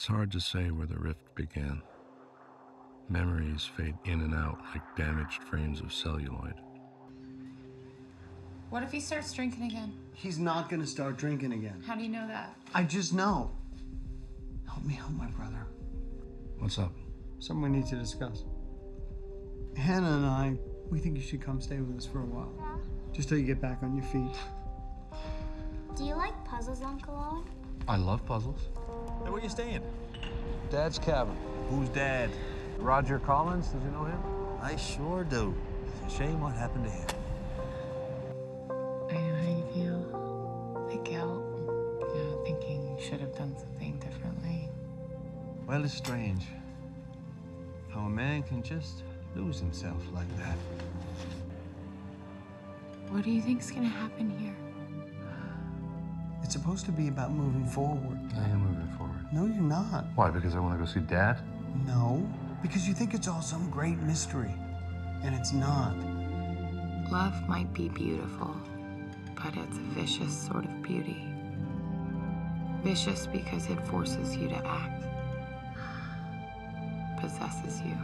It's hard to say where the rift began. Memories fade in and out like damaged frames of celluloid. What if he starts drinking again? He's not gonna start drinking again. How do you know that? I just know. Help me help my brother. What's up? Something we need to discuss. Hannah and I, we think you should come stay with us for a while. Just till you get back on your feet. Do you like puzzles, Uncle Owen? I love puzzles. Hey, where you staying? Dad's cabin. Who's dad? Roger Collins, did you know him? I sure do. It's a shame what happened to him. I know how you feel. The guilt. You know, thinking you should have done something differently. Well, it's strange how a man can just lose himself like that. What do you think's gonna happen here? It's supposed to be about moving forward. I am moving forward. No, you're not. Why? Because I want to go see Dad? No, because you think it's all some great mystery. And it's not. Love might be beautiful, but it's a vicious sort of beauty. Vicious because it forces you to act, possesses you.